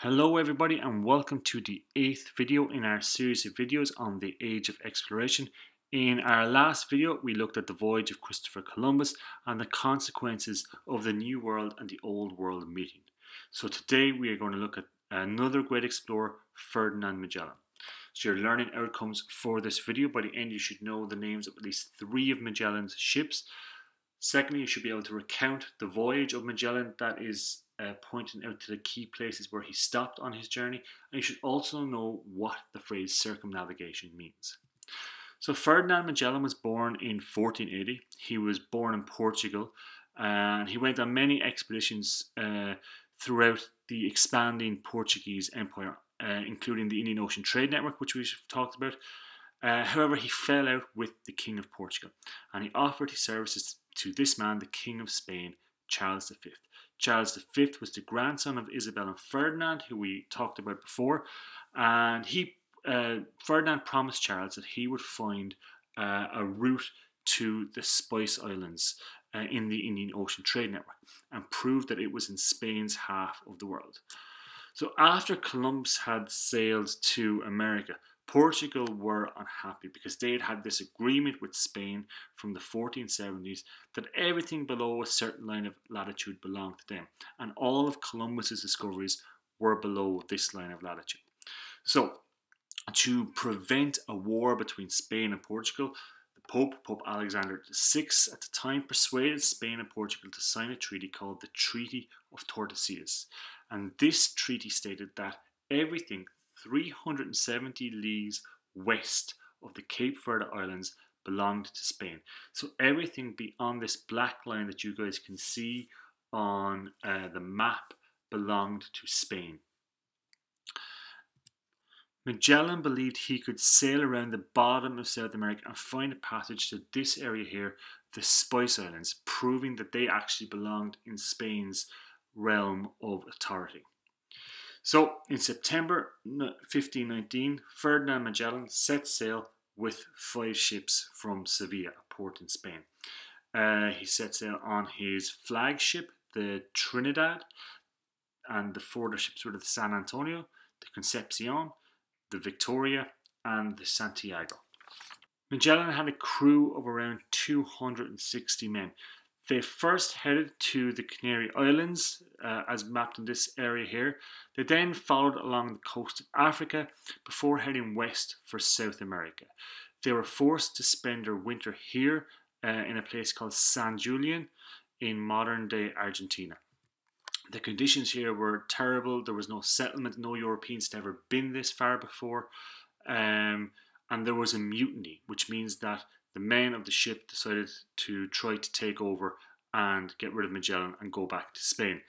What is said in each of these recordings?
Hello everybody and welcome to the eighth video in our series of videos on the age of exploration. In our last video we looked at the voyage of Christopher Columbus and the consequences of the New World and the Old World meeting. So today we are going to look at another great explorer, Ferdinand Magellan. So your learning outcomes for this video, by the end you should know the names of at least three of Magellan's ships. Secondly, you should be able to recount the voyage of Magellan that is uh, pointing out to the key places where he stopped on his journey, and you should also know what the phrase circumnavigation means. So, Ferdinand Magellan was born in 1480. He was born in Portugal, and he went on many expeditions uh, throughout the expanding Portuguese empire, uh, including the Indian Ocean Trade Network, which we've talked about. Uh, however, he fell out with the King of Portugal, and he offered his services to this man, the King of Spain, Charles V. Charles V was the grandson of Isabel and Ferdinand, who we talked about before, and he uh, Ferdinand promised Charles that he would find uh, a route to the Spice Islands uh, in the Indian Ocean Trade Network and proved that it was in Spain's half of the world. So after Columbus had sailed to America, Portugal were unhappy because they had had this agreement with Spain from the 1470s that everything below a certain line of latitude belonged to them, and all of Columbus's discoveries were below this line of latitude. So, to prevent a war between Spain and Portugal, the Pope, Pope Alexander VI, at the time persuaded Spain and Portugal to sign a treaty called the Treaty of Tordesillas. And this treaty stated that everything 370 leagues west of the Cape Verde Islands belonged to Spain. So everything beyond this black line that you guys can see on uh, the map belonged to Spain. Magellan believed he could sail around the bottom of South America and find a passage to this area here, the Spice Islands, proving that they actually belonged in Spain's realm of authority. So, in September 1519, Ferdinand Magellan set sail with five ships from Sevilla, a port in Spain. Uh, he set sail on his flagship, the Trinidad, and the four other ships were the San Antonio, the Concepcion, the Victoria, and the Santiago. Magellan had a crew of around 260 men. They first headed to the Canary Islands, uh, as mapped in this area here. They then followed along the coast of Africa before heading west for South America. They were forced to spend their winter here uh, in a place called San Julian in modern day Argentina. The conditions here were terrible. There was no settlement, no Europeans had ever been this far before. Um, and there was a mutiny, which means that the men of the ship decided to try to take over and get rid of Magellan and go back to Spain.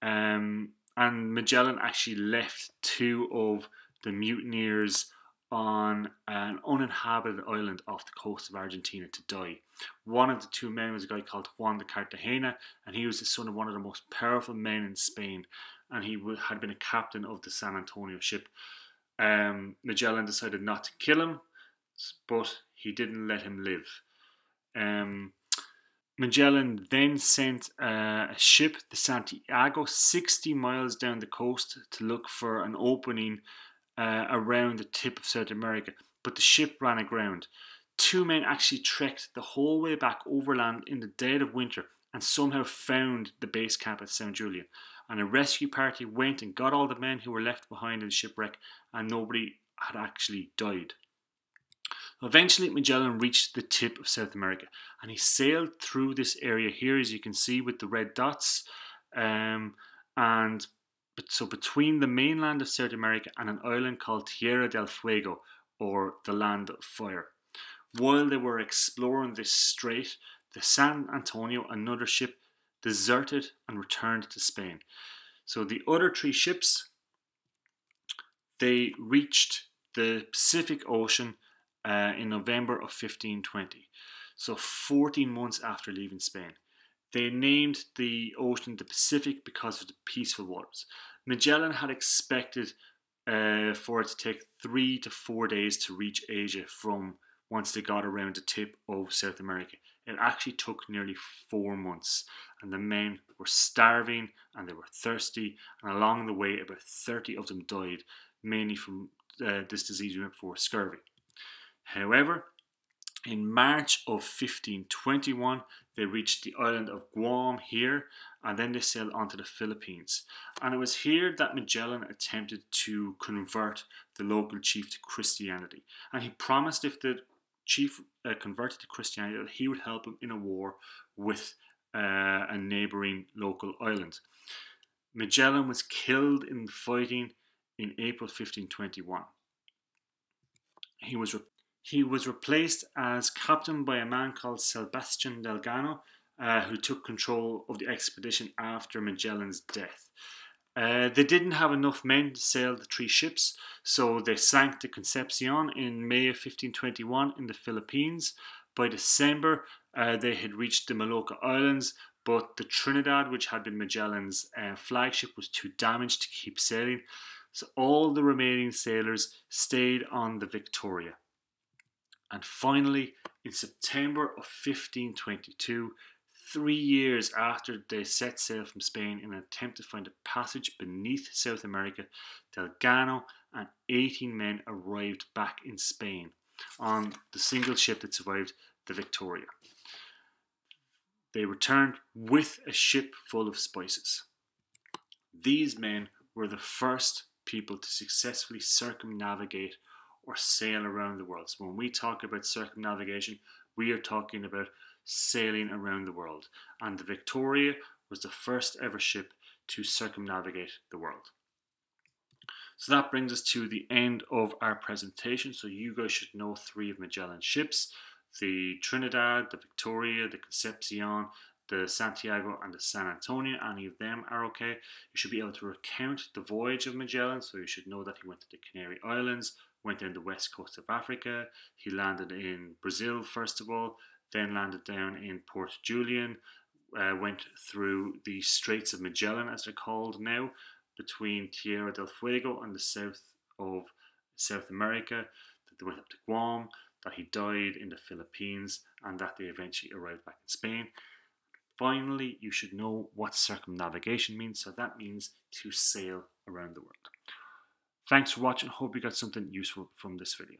Um, and Magellan actually left two of the mutineers on an uninhabited island off the coast of Argentina to die. One of the two men was a guy called Juan de Cartagena, and he was the son of one of the most powerful men in Spain, and he had been a captain of the San Antonio ship. Um, Magellan decided not to kill him, but he didn't let him live. Um, Magellan then sent a ship, the Santiago, 60 miles down the coast to look for an opening uh, around the tip of South America, but the ship ran aground. Two men actually trekked the whole way back overland in the dead of winter and somehow found the base camp at San Julian. And a rescue party went and got all the men who were left behind in the shipwreck, and nobody had actually died. Eventually, Magellan reached the tip of South America and he sailed through this area here, as you can see with the red dots. Um, and so, between the mainland of South America and an island called Tierra del Fuego, or the Land of Fire. While they were exploring this strait, the San Antonio, another ship, deserted and returned to Spain. So the other three ships, they reached the Pacific Ocean uh, in November of 1520, so 14 months after leaving Spain. They named the ocean the Pacific because of the peaceful waters. Magellan had expected uh, for it to take three to four days to reach Asia from once they got around the tip of South America. It actually took nearly four months, and the men were starving and they were thirsty, and along the way, about 30 of them died, mainly from uh, this disease we went before, scurvy. However, in March of 1521, they reached the island of Guam here, and then they sailed onto the Philippines. And it was here that Magellan attempted to convert the local chief to Christianity. And he promised if the chief uh, converted to Christianity that he would help him in a war with uh, a neighboring local island. Magellan was killed in fighting in April 1521. He was he was replaced as captain by a man called Sebastian del Cano, uh, who took control of the expedition after Magellan's death. Uh, they didn't have enough men to sail the three ships, so they sank the Concepcion in May of 1521 in the Philippines. By December, uh, they had reached the Molucca Islands, but the Trinidad, which had been Magellan's uh, flagship, was too damaged to keep sailing. So all the remaining sailors stayed on the Victoria. And finally, in September of 1522, three years after they set sail from Spain in an attempt to find a passage beneath South America, del Cano and 18 men arrived back in Spain on the single ship that survived the Victoria. They returned with a ship full of spices. These men were the first people to successfully circumnavigate or sail around the world. So when we talk about circumnavigation, we are talking about sailing around the world. And the Victoria was the first ever ship to circumnavigate the world. So that brings us to the end of our presentation. So you guys should know three of Magellan's ships, the Trinidad, the Victoria, the Concepcion, the Santiago and the San Antonio, any of them are okay. You should be able to recount the voyage of Magellan, so you should know that he went to the Canary Islands, went down the west coast of Africa, he landed in Brazil first of all, then landed down in Port Julian, uh, went through the Straits of Magellan, as they're called now, between Tierra del Fuego and the south of South America, that they went up to Guam, that he died in the Philippines, and that they eventually arrived back in Spain. Finally, you should know what circumnavigation means, so that means to sail around the world. Thanks for watching, hope you got something useful from this video.